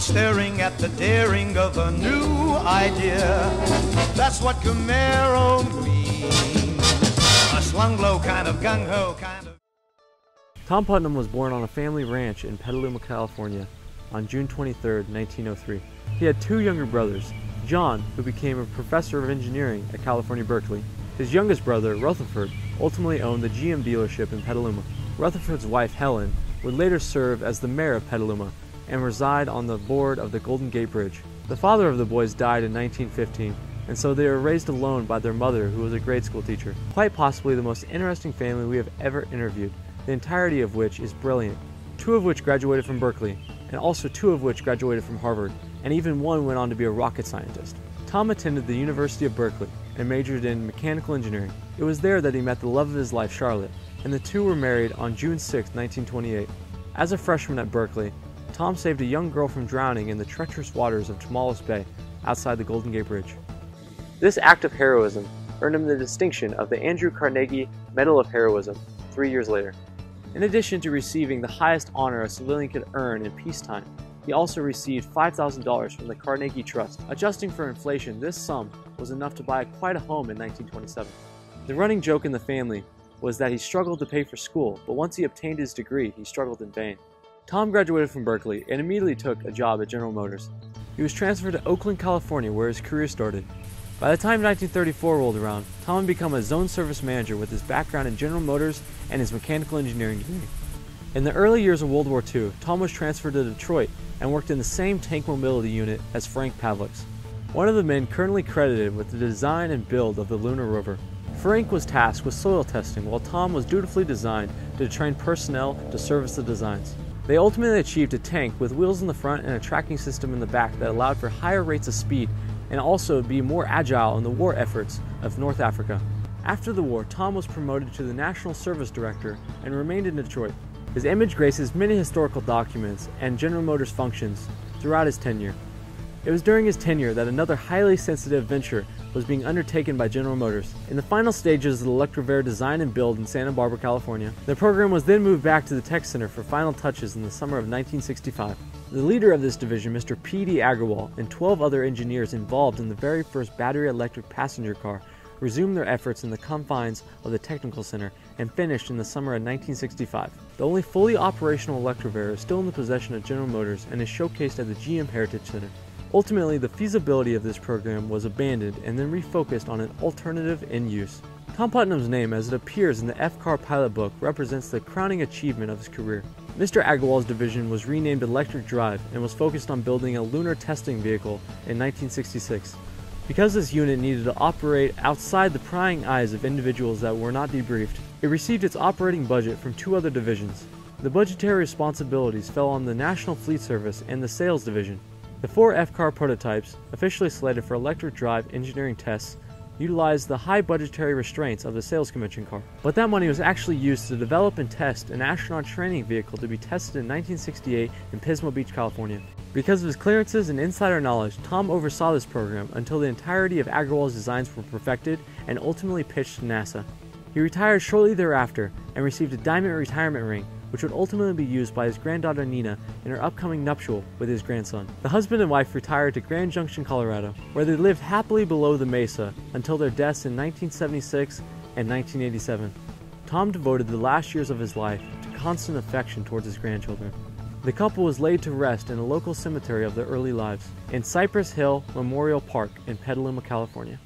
Staring at the daring of a new idea. That's what Camaro means. A slung low kind of gung ho kind of. Tom Putnam was born on a family ranch in Petaluma, California on June 23, 1903. He had two younger brothers, John, who became a professor of engineering at California Berkeley. His youngest brother, Rutherford, ultimately owned the GM dealership in Petaluma. Rutherford's wife, Helen, would later serve as the mayor of Petaluma and reside on the board of the Golden Gate Bridge. The father of the boys died in 1915, and so they were raised alone by their mother, who was a grade school teacher. Quite possibly the most interesting family we have ever interviewed, the entirety of which is brilliant, two of which graduated from Berkeley, and also two of which graduated from Harvard, and even one went on to be a rocket scientist. Tom attended the University of Berkeley and majored in mechanical engineering. It was there that he met the love of his life, Charlotte, and the two were married on June 6, 1928. As a freshman at Berkeley, Tom saved a young girl from drowning in the treacherous waters of Tomales Bay outside the Golden Gate Bridge. This act of heroism earned him the distinction of the Andrew Carnegie Medal of Heroism three years later. In addition to receiving the highest honor a civilian could earn in peacetime, he also received $5,000 from the Carnegie Trust. Adjusting for inflation, this sum was enough to buy quite a home in 1927. The running joke in the family was that he struggled to pay for school, but once he obtained his degree, he struggled in vain. Tom graduated from Berkeley and immediately took a job at General Motors. He was transferred to Oakland, California, where his career started. By the time 1934 rolled around, Tom had become a zone service manager with his background in General Motors and his mechanical engineering degree. In the early years of World War II, Tom was transferred to Detroit and worked in the same tank mobility unit as Frank Pavlics, one of the men currently credited with the design and build of the Lunar rover. Frank was tasked with soil testing while Tom was dutifully designed to train personnel to service the designs. They ultimately achieved a tank with wheels in the front and a tracking system in the back that allowed for higher rates of speed and also be more agile in the war efforts of North Africa. After the war, Tom was promoted to the National Service Director and remained in Detroit. His image graces many historical documents and General Motors functions throughout his tenure. It was during his tenure that another highly sensitive venture was being undertaken by General Motors. In the final stages of the Electrovair design and build in Santa Barbara, California, the program was then moved back to the Tech Center for final touches in the summer of 1965. The leader of this division, Mr. P.D. Agrawal, and 12 other engineers involved in the very first battery electric passenger car resumed their efforts in the confines of the Technical Center and finished in the summer of 1965. The only fully operational Electrovair is still in the possession of General Motors and is showcased at the GM Heritage Center. Ultimately, the feasibility of this program was abandoned and then refocused on an alternative end use. Tom Putnam's name, as it appears in the F-Car pilot book, represents the crowning achievement of his career. Mr. Agrawal's division was renamed Electric Drive and was focused on building a lunar testing vehicle in 1966. Because this unit needed to operate outside the prying eyes of individuals that were not debriefed, it received its operating budget from two other divisions. The budgetary responsibilities fell on the National Fleet Service and the Sales Division. The four F-Car prototypes, officially slated for electric drive engineering tests, utilized the high budgetary restraints of the sales convention car. But that money was actually used to develop and test an astronaut training vehicle to be tested in 1968 in Pismo Beach, California. Because of his clearances and insider knowledge, Tom oversaw this program until the entirety of Agrawal's designs were perfected and ultimately pitched to NASA. He retired shortly thereafter and received a diamond retirement ring which would ultimately be used by his granddaughter Nina in her upcoming nuptial with his grandson. The husband and wife retired to Grand Junction, Colorado, where they lived happily below the mesa until their deaths in 1976 and 1987. Tom devoted the last years of his life to constant affection towards his grandchildren. The couple was laid to rest in a local cemetery of their early lives in Cypress Hill Memorial Park in Petaluma, California.